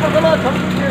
ところを飛び続け。